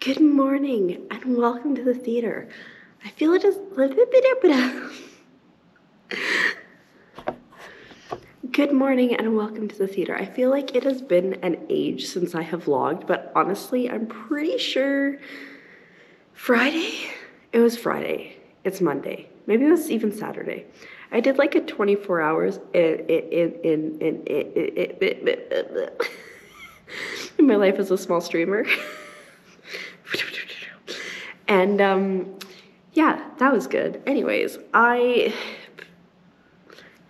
Good morning and welcome to the theater. I feel it is. Little bit bitter bitter. Good morning and welcome to the theater. I feel like it has been an age since I have vlogged, but honestly, I'm pretty sure Friday? It was Friday. It's Monday. Maybe it was even Saturday. I did like a 24 hours in in in in, in, in, in my life as a small streamer. And um, yeah, that was good. Anyways, I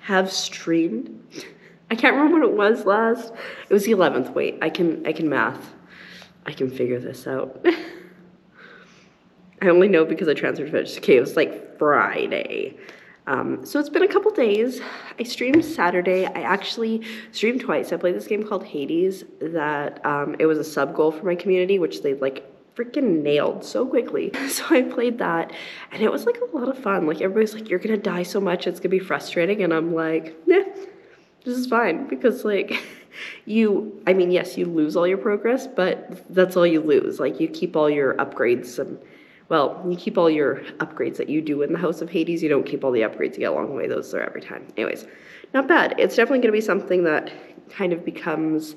have streamed. I can't remember what it was last. It was the 11th. Wait, I can I can math. I can figure this out. I only know because I transferred to Okay, it was like Friday. Um, so it's been a couple days. I streamed Saturday. I actually streamed twice. I played this game called Hades that um, it was a sub goal for my community, which they like freaking nailed so quickly. So I played that and it was like a lot of fun. Like everybody's like, you're gonna die so much, it's gonna be frustrating. And I'm like, this is fine because like you, I mean, yes, you lose all your progress, but that's all you lose. Like you keep all your upgrades and well, you keep all your upgrades that you do in the House of Hades. You don't keep all the upgrades you get along the way. Those are every time. Anyways, not bad. It's definitely going to be something that kind of becomes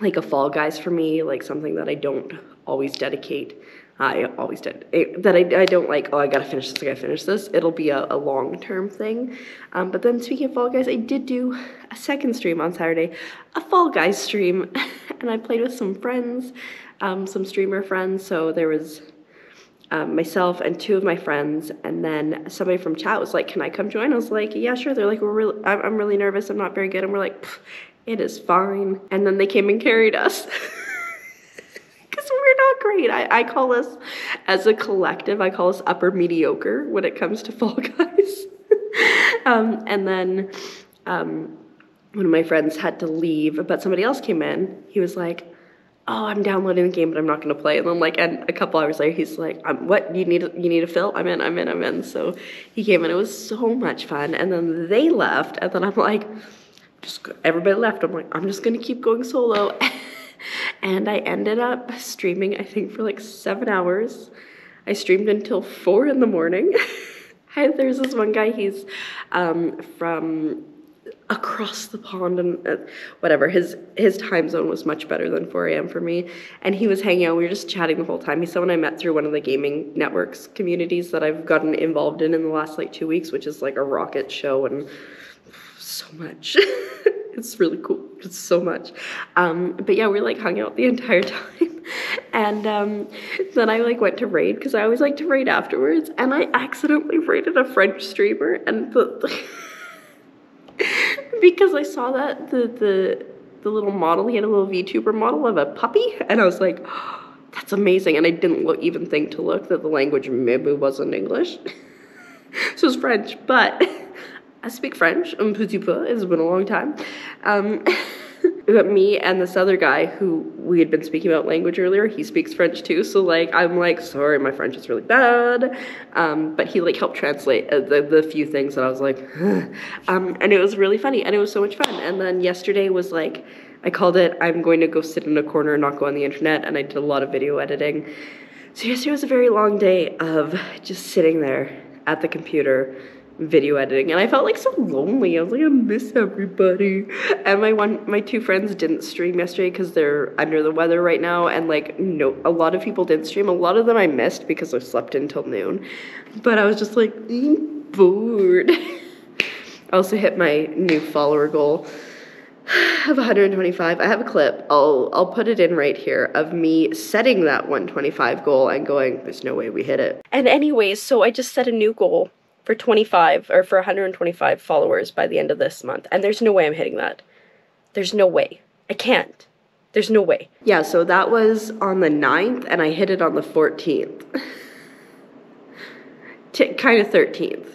like a Fall Guys for me, like something that I don't always dedicate. I always did that. I, I don't like. Oh, I gotta finish this. I gotta finish this. It'll be a, a long term thing. Um, but then speaking of Fall Guys, I did do a second stream on Saturday, a Fall Guys stream, and I played with some friends, um, some streamer friends. So there was um, myself and two of my friends, and then somebody from chat was like, "Can I come join?" I was like, "Yeah, sure." They're like, "We're really, I'm, I'm really nervous. I'm not very good," and we're like, "It is fine." And then they came and carried us. Great. I, I call us, as a collective, I call us upper mediocre when it comes to Fall Guys. um, and then um, one of my friends had to leave, but somebody else came in. He was like, oh, I'm downloading the game, but I'm not gonna play. And then like, and a couple hours later, he's like, um, what? You need you need a fill? I'm in. I'm in. I'm in. So he came and it was so much fun. And then they left, and then I'm like, just everybody left. I'm like, I'm just gonna keep going solo. and I ended up streaming, I think, for like seven hours. I streamed until four in the morning. Hi, there's this one guy, he's um, from across the pond and uh, whatever. His his time zone was much better than 4 a.m for me. And he was hanging out. We were just chatting the whole time. He's someone i met through one of the gaming networks communities that i've gotten involved in in the last like two weeks which is like a rocket show and so much. It's really cool. It's so much. Um, but yeah we like hung out the entire time. And um, then i like went to raid because i always like to raid afterwards. And i accidentally raided a french streamer and the because I saw that the the the little model he had a little VTuber model of a puppy, and I was like, oh, that's amazing. And I didn't look, even think to look that the language maybe wasn't English, so it's French. But I speak French, un petit peu. It's been a long time. Um, but me and this other guy who we had been speaking about language earlier, he speaks French too. So like, I'm like, sorry, my French is really bad. Um, but he like helped translate uh, the, the few things that I was like, um, and it was really funny and it was so much fun. And then yesterday was like, I called it, I'm going to go sit in a corner and not go on the internet. And I did a lot of video editing. So yesterday was a very long day of just sitting there at the computer video editing and I felt like so lonely. I was like, I miss everybody. And my one my two friends didn't stream yesterday because they're under the weather right now and like no a lot of people didn't stream. A lot of them I missed because I slept until noon. But I was just like bored. I also hit my new follower goal of 125. I have a clip. I'll I'll put it in right here of me setting that 125 goal and going, there's no way we hit it. And anyways, so I just set a new goal for 25 or for 125 followers by the end of this month. And there's no way I'm hitting that. There's no way. I can't. There's no way. Yeah, so that was on the 9th and I hit it on the 14th. T- kind of 13th.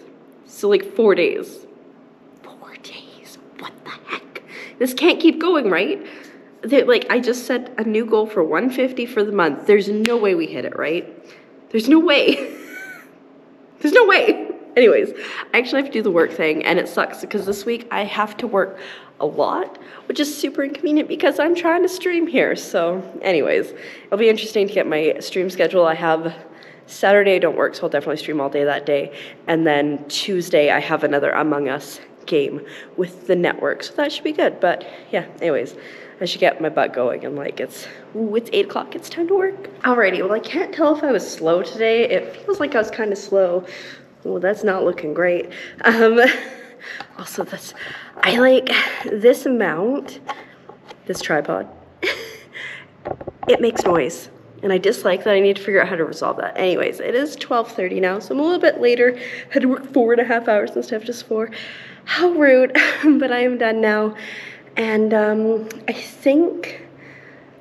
So like 4 days. 4 days. What the heck? This can't keep going, right? They're, like I just set a new goal for 150 for the month. There's no way we hit it, right? There's no way. There's no way. Anyways, I actually have to do the work thing, and it sucks because this week I have to work a lot, which is super inconvenient because I'm trying to stream here. So, anyways, it'll be interesting to get my stream schedule. I have Saturday I don't work, so I'll definitely stream all day that day. And then Tuesday I have another Among Us game with the network, so that should be good. But yeah, anyways, I should get my butt going and like it's ooh, it's eight o'clock, it's time to work. Alrighty, well I can't tell if I was slow today. It feels like I was kind of slow. Well, that's not looking great. Um, also, this I like this mount, this tripod. it makes noise and I dislike that I need to figure out how to resolve that. Anyways, it is 12.30 now, so I'm a little bit later. Had to work four and a half hours instead of just four. How rude, but I am done now. And um, I think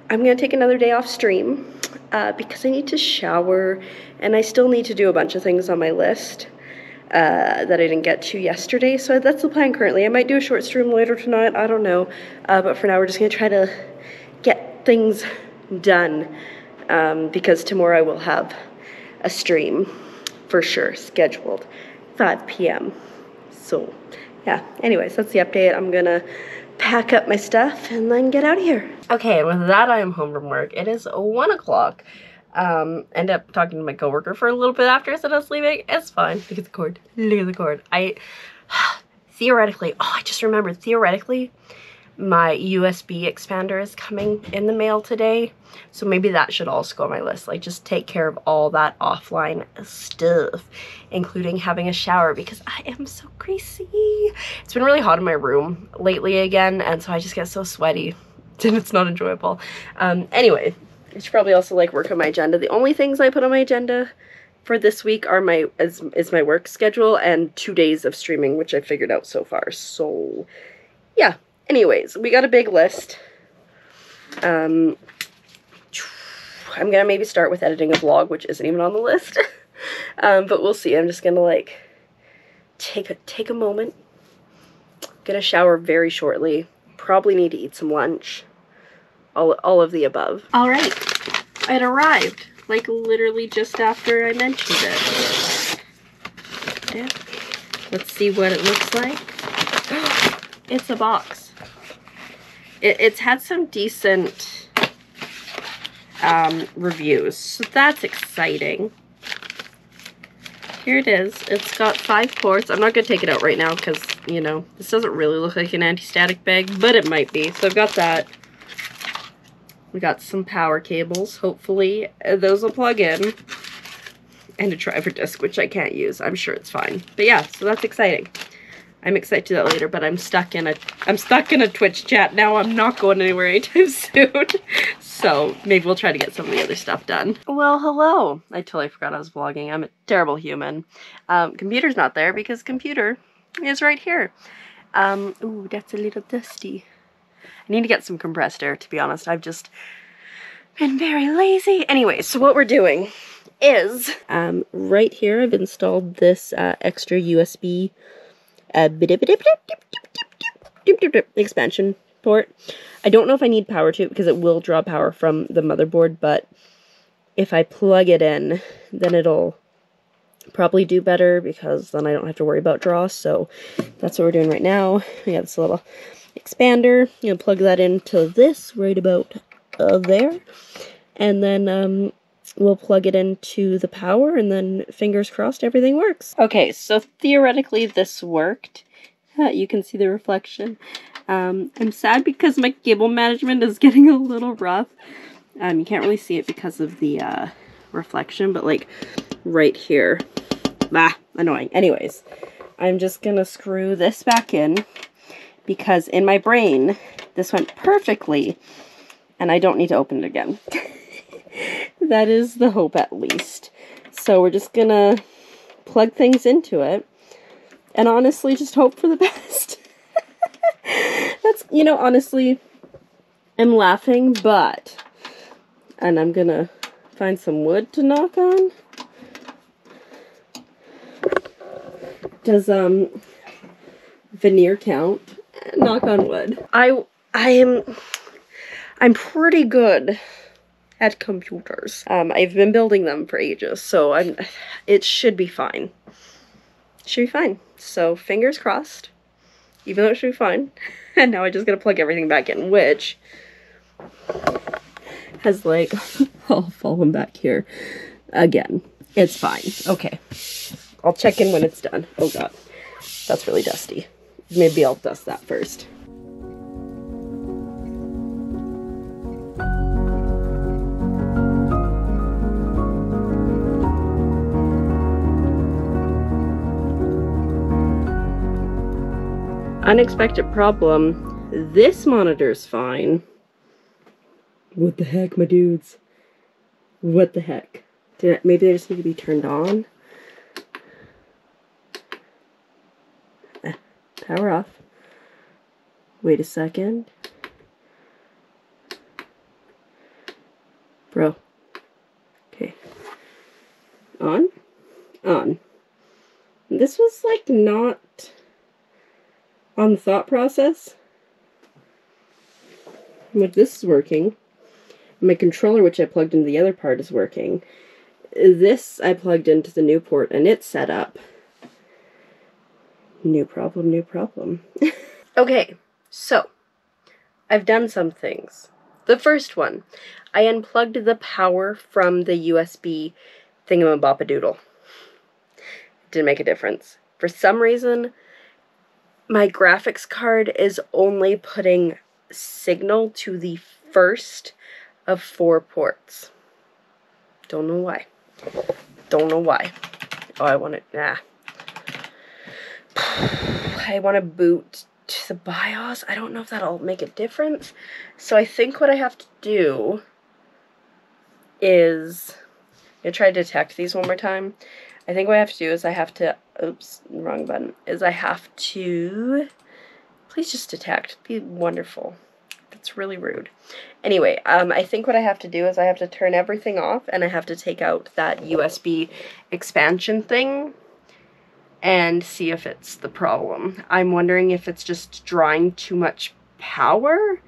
I'm gonna take another day off stream uh, because I need to shower and I still need to do a bunch of things on my list. Uh, that I didn't get to yesterday, so that's the plan currently. I might do a short stream later tonight, I don't know, uh, but for now we're just gonna try to get things done um, because tomorrow I will have a stream for sure scheduled 5 p.m. So, yeah, anyways, that's the update. I'm gonna pack up my stuff and then get out of here. Okay, and with that, I am home from work. It is one o'clock. Um, end up talking to my coworker for a little bit after I said I was leaving. It's fine. Look at the cord. Look at the cord. I theoretically, oh, I just remembered. Theoretically, my USB expander is coming in the mail today. So maybe that should also go on my list. Like just take care of all that offline stuff, including having a shower because I am so greasy. It's been really hot in my room lately again. And so I just get so sweaty and it's not enjoyable. Um, anyway, Should probably also like work on my agenda. The only things I put on my agenda for this week are my is, is my work schedule and two days of streaming, which I figured out so far. So yeah, Anyways, we got a big list. Um, I'm gonna maybe start with editing a vlog, which isn't even on the list. um, but we'll see. I'm just gonna like take a take a moment. Gonna shower very shortly. Probably need to eat some lunch. All all of the above. All right, it arrived like literally just after I mentioned it. Yeah. Let's see what it looks like. it's a box it, it's had some decent um, reviews, so that's exciting. Here it is. It's got five ports. I'm not going to take it out right now because, you know, this doesn't really look like an anti-static bag, but it might be. So I've got that. We got some power cables. Hopefully uh, those will plug in. And a driver disc, which I can't use. I'm sure it's fine. But yeah, so that's exciting. I'm excited to that later, but I'm stuck in a I'm stuck in a Twitch chat now. I'm not going anywhere anytime soon. so maybe we'll try to get some of the other stuff done. Well, hello. I totally forgot I was vlogging. I'm a terrible human. Um, computer's not there because computer is right here. Um, ooh, that's a little dusty. I need to get some compressed air, to be honest. I've just been very lazy. Anyway, so what we're doing is um, right here I've installed this uh, extra USB uh, expansion port. I don't know if I need power to it because it will draw power from the motherboard, but if I plug it in, then it'll probably do better because then I don't have to worry about draw. So that's what we're doing right now. We have this little expander. You know, plug that into this right about uh, there. And then um, we'll plug it into the power and then fingers crossed everything works. Okay, so theoretically this worked. You can see the reflection. Um, I'm sad because my cable management is getting a little rough. Um, you can't really see it because of the uh, reflection, but like right here. Ah, annoying. Anyways, I'm just gonna screw this back in because in my brain, this went perfectly and I don't need to open it again. that is the hope at least. So we're just gonna plug things into it and honestly just hope for the best. That's, you know, honestly, I'm laughing, but, and I'm gonna find some wood to knock on. Does, um, veneer count? Knock on wood. I, I am, I'm pretty good at computers. Um, I've been building them for ages, so I'm, it should be fine. should be fine. So fingers crossed, even though it should be fine. and now I just gotta plug everything back in, which has like all fallen back here again. It's fine. Okay. I'll check in when it's done. Oh god. That's really dusty. Maybe I'll dust that first. Unexpected problem. This monitor's fine. What the heck, my dudes? What the heck? Did I, maybe they just need to be turned on? Power off. Wait a second. Bro. Okay. On? On. This was like not on the thought process. Like this is working. My controller, which I plugged into the other part, is working. This I plugged into the new port and it's set up. New problem, new problem. okay, so I've done some things. The first one, I unplugged the power from the USB thingamabopadoodle. Didn't make a difference. For some reason, my graphics card is only putting signal to the first of four ports. Don't know why. Don't know why. Oh, I want it. nah. I want to boot to the BIOS. I don't know if that'll make a difference. So I think what I have to do is, I'm going to try to detect these one more time. I think what I have to do is I have to, oops, wrong button, is I have to, please just detect, be wonderful. That's really rude. Anyway, um, I think what I have to do is I have to turn everything off and I have to take out that USB expansion thing and see if it's the problem. I'm wondering if it's just drawing too much power,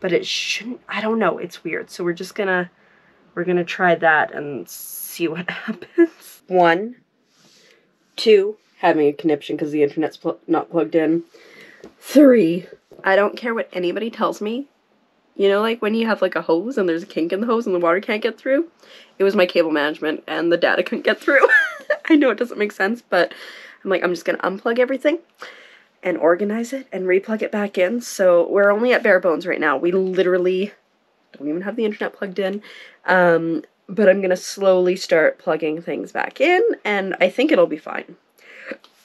but it shouldn't, I don't know, it's weird. So we're just gonna, we're gonna try that and see what happens. One, Two, having a conniption because the internet's pl not plugged in. Three, I don't care what anybody tells me. You know, like when you have like a hose and there's a kink in the hose and the water can't get through? It was my cable management and the data couldn't get through. I know it doesn't make sense, but I'm like, I'm just gonna unplug everything and organize it and replug it back in. So we're only at bare bones right now. We literally don't even have the internet plugged in. Um, but I'm gonna slowly start plugging things back in, and I think it'll be fine.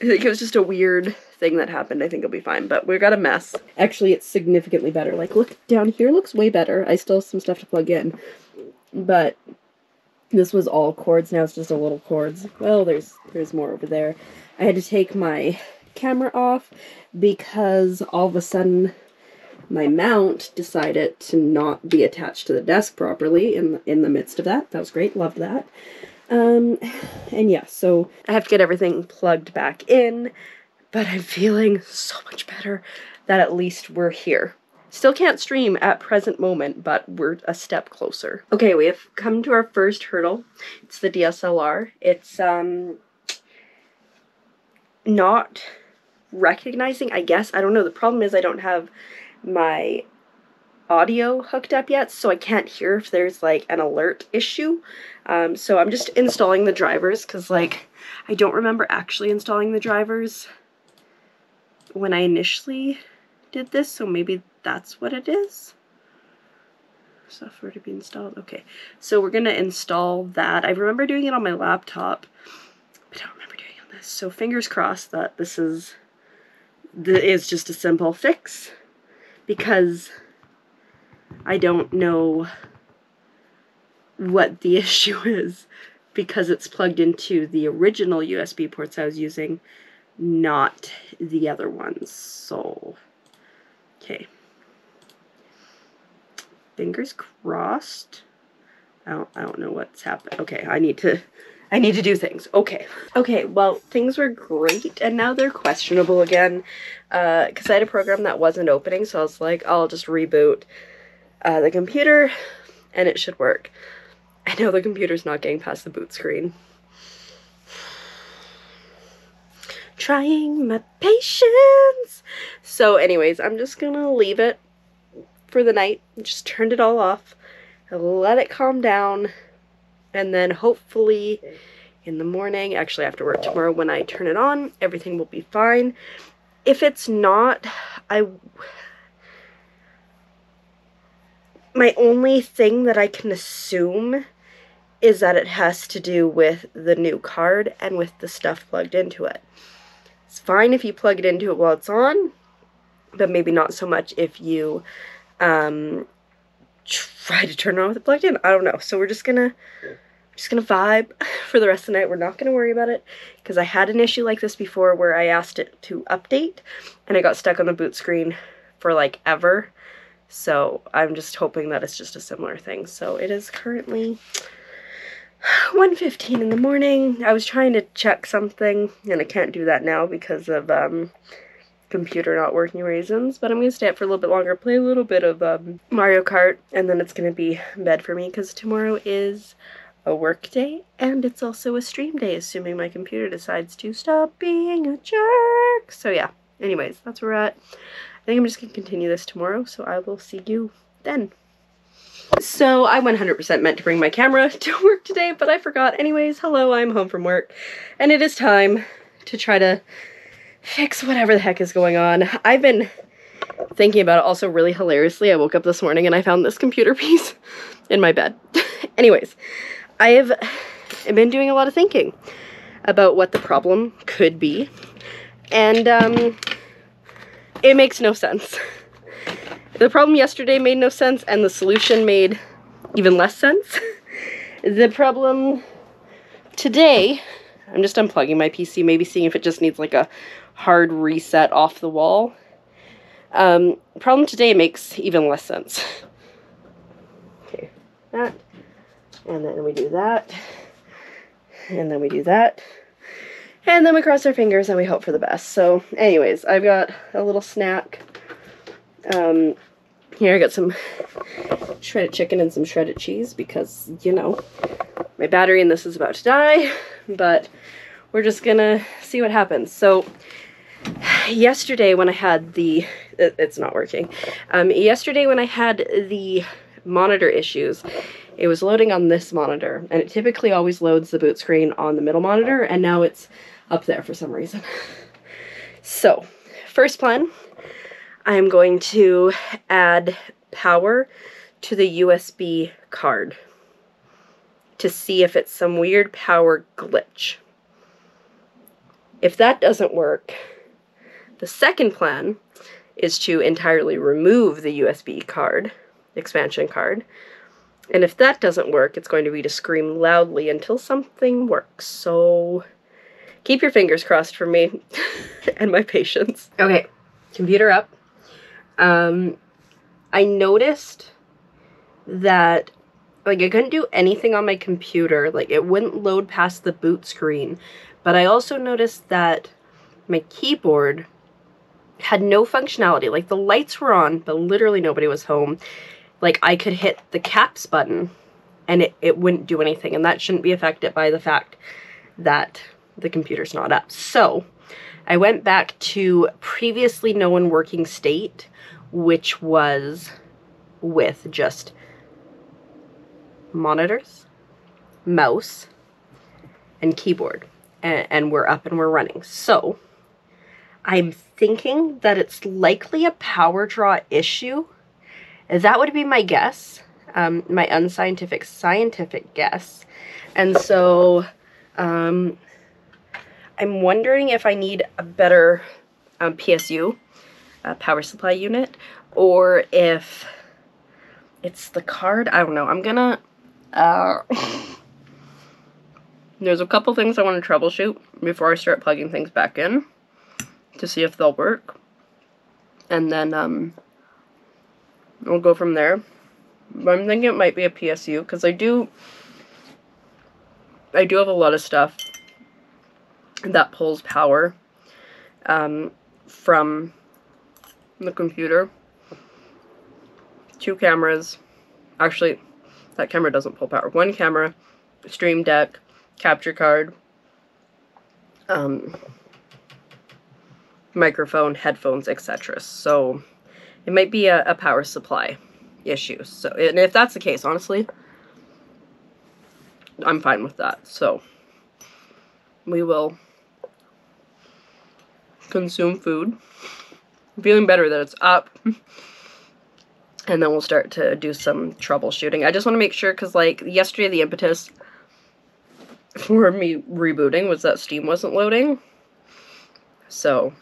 I think it was just a weird thing that happened. I think it'll be fine, but we got a mess. Actually, it's significantly better. Like, look down here looks way better. I still have some stuff to plug in, but this was all cords. Now it's just a little cords. Well, there's there's more over there. I had to take my camera off because all of a sudden my mount decided to not be attached to the desk properly in the, in the midst of that. That was great. Loved that. Um, and yeah, so I have to get everything plugged back in, but I'm feeling so much better that at least we're here. Still can't stream at present moment, but we're a step closer. Okay, we have come to our first hurdle. It's the DSLR. It's um not recognizing, I guess. I don't know. The problem is I don't have my audio hooked up yet, so I can't hear if there's like an alert issue. Um, so I'm just installing the drivers because like I don't remember actually installing the drivers when I initially did this, so maybe that's what it is. Software to be installed. Okay, so we're gonna install that. I remember doing it on my laptop, but I don't remember doing it on this. So fingers crossed that this is the is just a simple fix because I don't know what the issue is because it's plugged into the original USB ports I was using, not the other ones. So, okay. Fingers crossed. I don't, I don't know what's happened. Okay, I need to I need to do things. Okay. Okay, well, things were great, and now they're questionable again. Because uh, I had a program that wasn't opening, so I was like, I'll just reboot uh, the computer, and it should work. I know the computer's not getting past the boot screen. trying my patience. So anyways, I'm just gonna leave it for the night. Just turned it all off. Let it calm down. And then hopefully in the morning, actually after work tomorrow when I turn it on, everything will be fine. If it's not, I my only thing that I can assume is that it has to do with the new card and with the stuff plugged into it. It's fine if you plug it into it while it's on, but maybe not so much if you um, try to turn it on with it plugged in. I don't know. So we're just gonna just gonna vibe for the rest of the night. We're not gonna worry about it because I had an issue like this before where I asked it to update and I got stuck on the boot screen for like ever. So I'm just hoping that it's just a similar thing. So it is currently 1.15 in the morning. I was trying to check something, and I can't do that now because of um, computer not working reasons. But I'm going to stay up for a little bit longer, play a little bit of um, Mario Kart, and then it's going to be bed for me because tomorrow is a work day, and it's also a stream day, assuming my computer decides to stop being a jerk. So yeah, anyways, that's where we're at. I think I'm just going to continue this tomorrow, so I will see you then. So I 100% meant to bring my camera to work today, but I forgot. Anyways, hello, I'm home from work, and it is time to try to fix whatever the heck is going on. I've been thinking about it also really hilariously. I woke up this morning and I found this computer piece in my bed. Anyways, I have been doing a lot of thinking about what the problem could be, and um, it makes no sense. The problem yesterday made no sense, and the solution made even less sense. the problem today, I'm just unplugging my PC, maybe seeing if it just needs like a hard reset off the wall. Um, problem today makes even less sense. Okay, that, and then we do that, and then we do that, and then we cross our fingers and we hope for the best. So anyways, I've got a little snack. Um, here I got some shredded chicken and some shredded cheese because, you know, my battery in this is about to die, but we're just gonna see what happens. So yesterday when I had the, it, it's not working. Um, yesterday when I had the monitor issues, it was loading on this monitor and it typically always loads the boot screen on the middle monitor and now it's up there for some reason. So first plan I'm going to add power to the USB card to see if it's some weird power glitch. If that doesn't work, the second plan is to entirely remove the USB card, expansion card. And if that doesn't work, it's going to be to scream loudly until something works. So keep your fingers crossed for me and my patience. Okay, computer up. Um, I noticed that like I couldn't do anything on my computer. Like it wouldn't load past the boot screen. But I also noticed that my keyboard had no functionality. Like the lights were on, but literally nobody was home. Like I could hit the caps button and it, it wouldn't do anything. And that shouldn't be affected by the fact that the computer's not up. So I went back to previously known working state which was with just monitors, mouse, and keyboard. And, and, we're up and we're running. So I'm thinking that it's likely a power draw issue. That would be my guess, um, my unscientific scientific guess. And so um, I'm wondering if I need a better um, PSU uh, power supply unit or if it's the card. I don't know. I'm gonna... Uh, there's a couple things I want to troubleshoot before I start plugging things back in to see if they'll work. And then um, we'll go from there. I'm thinking it might be a PSU because I do I do have a lot of stuff that pulls power um, from the computer. Two cameras. Actually, that camera doesn't pull power. One camera, Stream Deck, capture card, um, microphone, headphones, etc. So it might be a, a power supply issue. So, and if that's the case, honestly, I'm fine with that. So we will consume food. I'm feeling better that it's up. and then we'll start to do some troubleshooting. I just want to make sure because like yesterday the impetus for me rebooting was that Steam wasn't loading. So,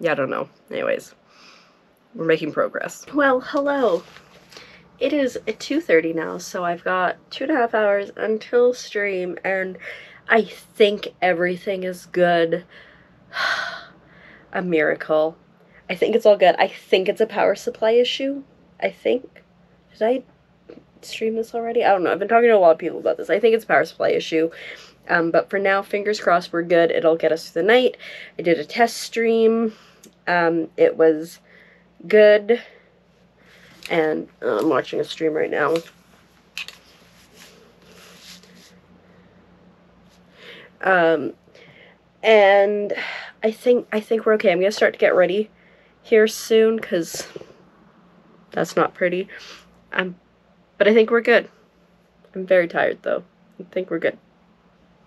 yeah, I don't know. Anyways, we're making progress. Well, hello. It is 2.30 now, so I've got two and a half hours until stream, and I think everything is good. a miracle. I think it's all good. I think it's a power supply issue. I think. Did I stream this already? I don't know. I've been talking to a lot of people about this. I think it's a power supply issue. Um, but for now, fingers crossed, we're good. It'll get us through the night. I did a test stream. Um, it was good. And uh, I'm watching a stream right now. Um, and I think I think we're okay. I'm gonna start to get ready here soon because that's not pretty. Um, but I think we're good. I'm very tired though. I think we're good.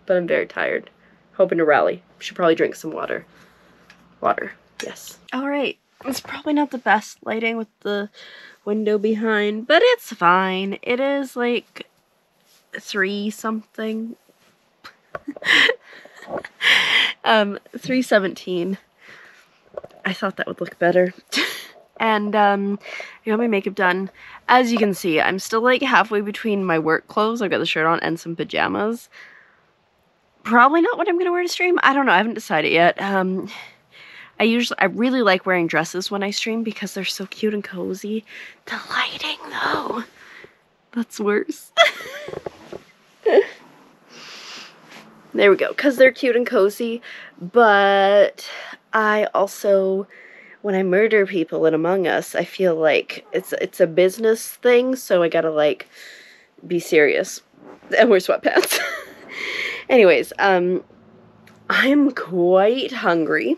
But I'm very tired. Hoping to rally. Should probably drink some water. Water. Yes. Alright. It's probably not the best lighting with the window behind, but it's fine. It is like three something. um, 317. I thought that would look better. and um, I got my makeup done. As you can see, I'm still like halfway between my work clothes. I've got the shirt on and some pajamas. Probably not what I'm gonna wear to stream. I don't know. I haven't decided yet. Um, I usually, I really like wearing dresses when I stream because they're so cute and cozy. The lighting, though, that's worse. there we go. Because they're cute and cozy, but I also when I murder people in Among Us, I feel like it's it's a business thing, so I gotta like be serious and wear sweatpants. Anyways, um, I'm quite hungry,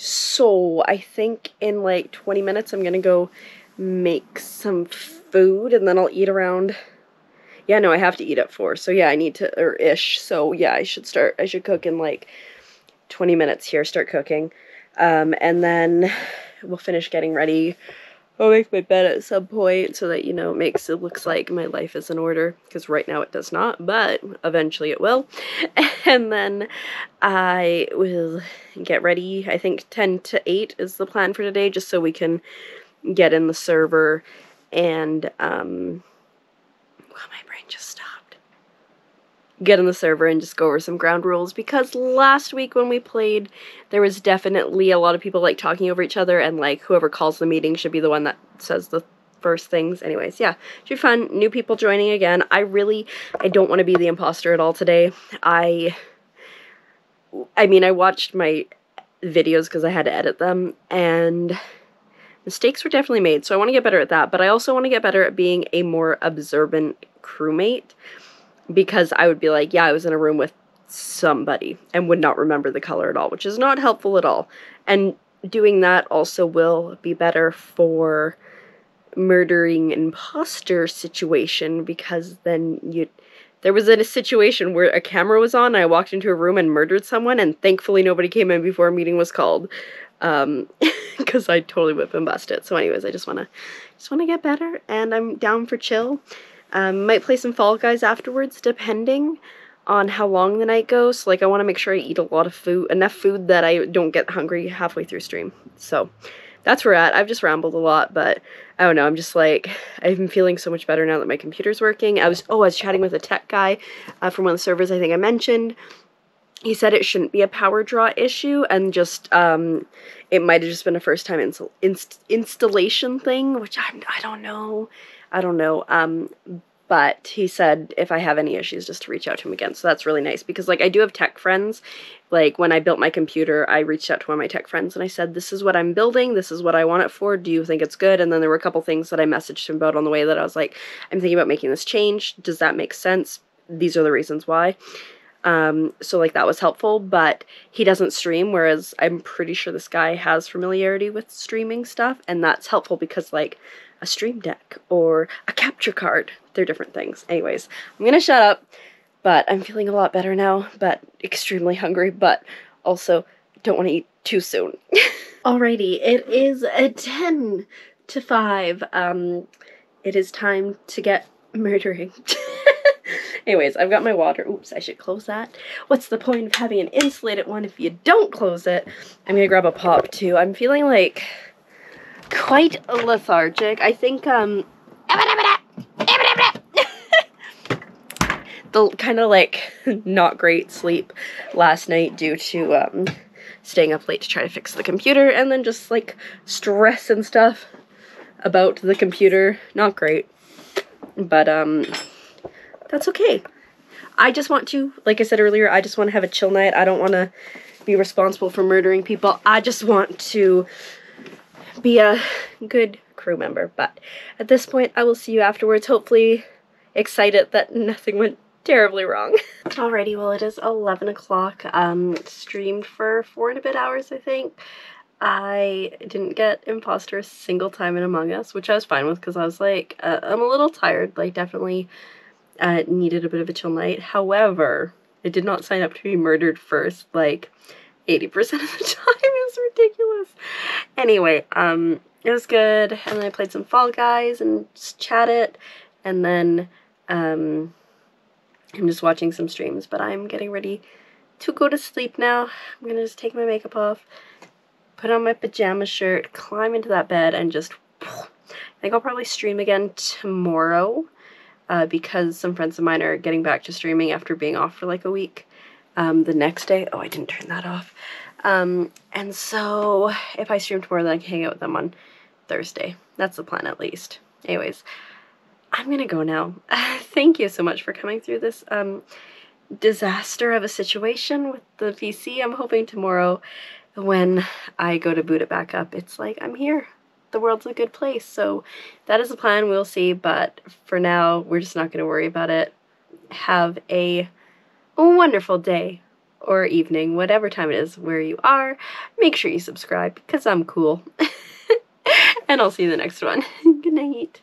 so I think in like 20 minutes I'm gonna go make some food, and then I'll eat around. Yeah, no, I have to eat at four, so yeah, I need to or ish. So yeah, I should start. I should cook in like 20 minutes here. Start cooking. Um, and then we'll finish getting ready. I'll make my bed at some point so that, you know, it makes it looks like my life is in order. Because right now it does not, but eventually it will. And then I will get ready. I think 10 to 8 is the plan for today, just so we can get in the server and, um, well, my brain just stopped get on the server and just go over some ground rules because last week when we played there was definitely a lot of people like talking over each other and like whoever calls the meeting should be the one that says the first things. Anyways yeah should be fun. New people joining again. I really i don't want to be the imposter at all today. I i mean i watched my videos because i had to edit them and mistakes were definitely made so i want to get better at that but i also want to get better at being a more observant crewmate because I would be like, yeah, I was in a room with somebody and would not remember the color at all, which is not helpful at all. And doing that also will be better for murdering imposter situation because then you there was a situation where a camera was on I walked into a room and murdered someone and thankfully nobody came in before a meeting was called um because I totally would have been busted. So anyways, I just want to just want to get better and I'm down for chill. Um, might play some Fall Guys afterwards, depending on how long the night goes. Like, I want to make sure I eat a lot of food, enough food that I don't get hungry halfway through stream. So, that's where we're at. I've just rambled a lot, but I don't know. I'm just like, I've been feeling so much better now that my computer's working. I was, oh, I was chatting with a tech guy uh, from one of the servers I think I mentioned. He said it shouldn't be a power draw issue and just, um, it might have just been a first time inst- installation thing, which I'm, I don't know. I don't know. Um, but he said if I have any issues, just to reach out to him again. So that's really nice because, like, I do have tech friends. Like, when I built my computer, I reached out to one of my tech friends and I said, This is what I'm building. This is what I want it for. Do you think it's good? And then there were a couple things that I messaged him about on the way that I was like, I'm thinking about making this change. Does that make sense? These are the reasons why. Um, so like that was helpful, but he doesn't stream, whereas I'm pretty sure this guy has familiarity with streaming stuff, and that's helpful because like a stream deck or a capture card, they're different things. Anyways, I'm gonna shut up, but I'm feeling a lot better now, but extremely hungry, but also don't want to eat too soon. Alrighty, it is a 10 to 5. Um, it is time to get murdering. Anyways, I've got my water. Oops, I should close that. What's the point of having an insulated one if you don't close it? I'm gonna grab a pop too. I'm feeling like quite lethargic. I think, um, the kind of like not great sleep last night due to, um, staying up late to try to fix the computer and then just like stress and stuff about the computer. Not great. But, um, that's okay. I just want to, like I said earlier, I just want to have a chill night. I don't want to be responsible for murdering people. I just want to be a good crew member. But at this point, I will see you afterwards. Hopefully, excited that nothing went terribly wrong. Alrighty, well, it is 11 o'clock. Um, streamed for four and a bit hours, I think. I didn't get imposter a single time in Among Us, which I was fine with because I was like, uh, I'm a little tired. Like, definitely uh, needed a bit of a chill night. However, I did not sign up to be murdered first. Like 80% of the time is ridiculous. Anyway, um, it was good. And then I played some Fall Guys and just chatted. And then um, I'm just watching some streams. But I'm getting ready to go to sleep now. I'm gonna just take my makeup off, put on my pajama shirt, climb into that bed, and just. I think I'll probably stream again tomorrow uh, because some friends of mine are getting back to streaming after being off for like a week. Um, the next day, oh, I didn't turn that off. Um, and so if I stream tomorrow, then I can hang out with them on Thursday. That's the plan, at least. Anyways, I'm gonna go now. Thank you so much for coming through this um, disaster of a situation with the PC. I'm hoping tomorrow, when I go to boot it back up, it's like I'm here the world's a good place. So that is the plan. We'll see. But for now, we're just not going to worry about it. Have a wonderful day or evening, whatever time it is where you are. Make sure you subscribe because I'm cool. and I'll see you in the next one. good night.